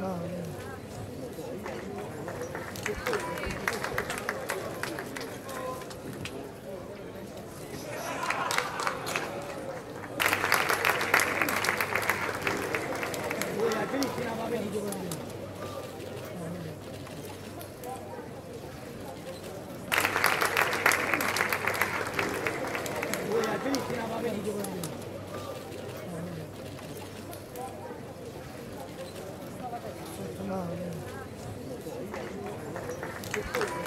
아, 네. Thank you.